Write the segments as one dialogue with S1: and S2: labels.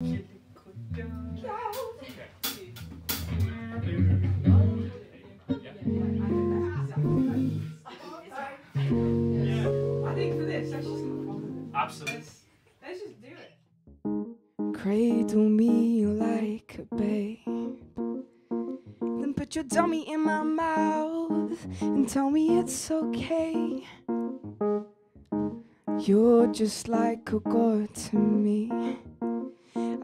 S1: Just do it.
S2: Cradle me like a babe. Then put your dummy in my mouth and tell me it's okay. You're just like a god to me.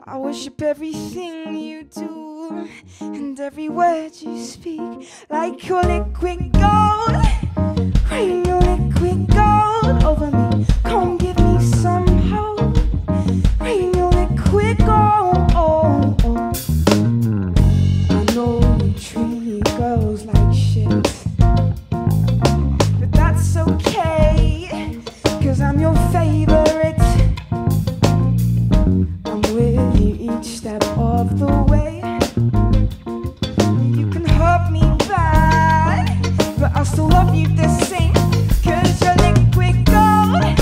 S2: I worship everything you do and every word you speak, like your liquid gold. Cause your lick quick gone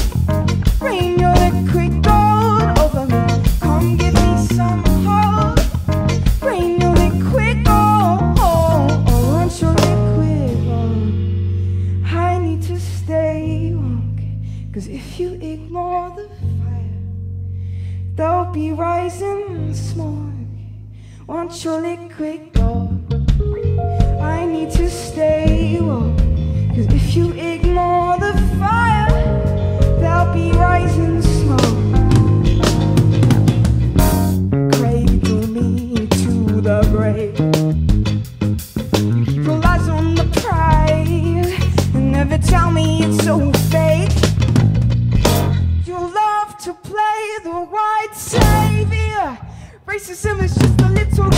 S2: Bring your liquid bone over me. Come give me some hope. Bring your lick quick once oh, your liquid I need to stay. Cause if you ignore the fire, there'll be rising smoke. Want your liquid gold. To stay woke. Cause if you ignore the fire, there'll be rising smoke. Cradle me to the grave. On the and never tell me it's so fake. You love to play the white savior. Racism is just a little